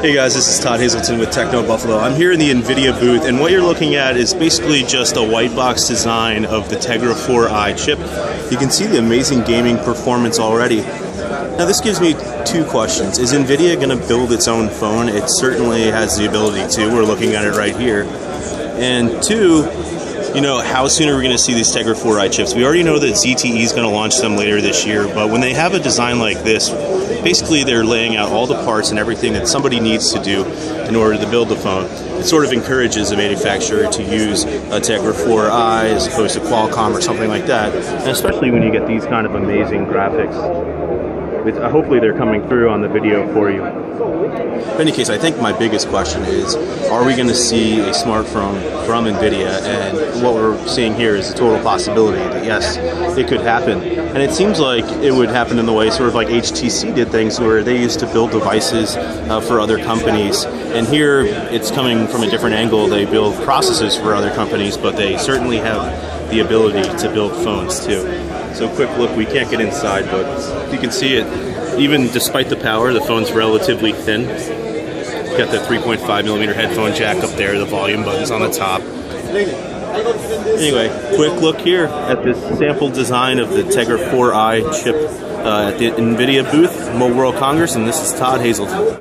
Hey guys, this is Todd Haselton with Techno Buffalo. I'm here in the NVIDIA booth, and what you're looking at is basically just a white box design of the Tegra 4i chip. You can see the amazing gaming performance already. Now this gives me two questions. Is NVIDIA going to build its own phone? It certainly has the ability to. We're looking at it right here. And two, you know, how soon are we going to see these Tegra 4i chips? We already know that ZTE is going to launch them later this year, but when they have a design like this, basically they're laying out all the parts and everything that somebody needs to do in order to build the phone. It sort of encourages a manufacturer to use a Tegra 4i as opposed to Qualcomm or something like that, and especially when you get these kind of amazing graphics. Uh, hopefully they're coming through on the video for you. In any case, I think my biggest question is, are we going to see a smartphone from NVIDIA? And what we're seeing here is a total possibility that yes, it could happen. And it seems like it would happen in the way sort of like HTC did things where they used to build devices uh, for other companies. And here it's coming from a different angle. They build processes for other companies, but they certainly have the ability to build phones too. So quick look, we can't get inside, but you can see it. Even despite the power, the phone's relatively thin. Got the 3.5 millimeter headphone jack up there, the volume button's on the top. Anyway, quick look here at this sample design of the Tegra 4i chip uh, at the NVIDIA booth, Mobile World Congress, and this is Todd Haselton.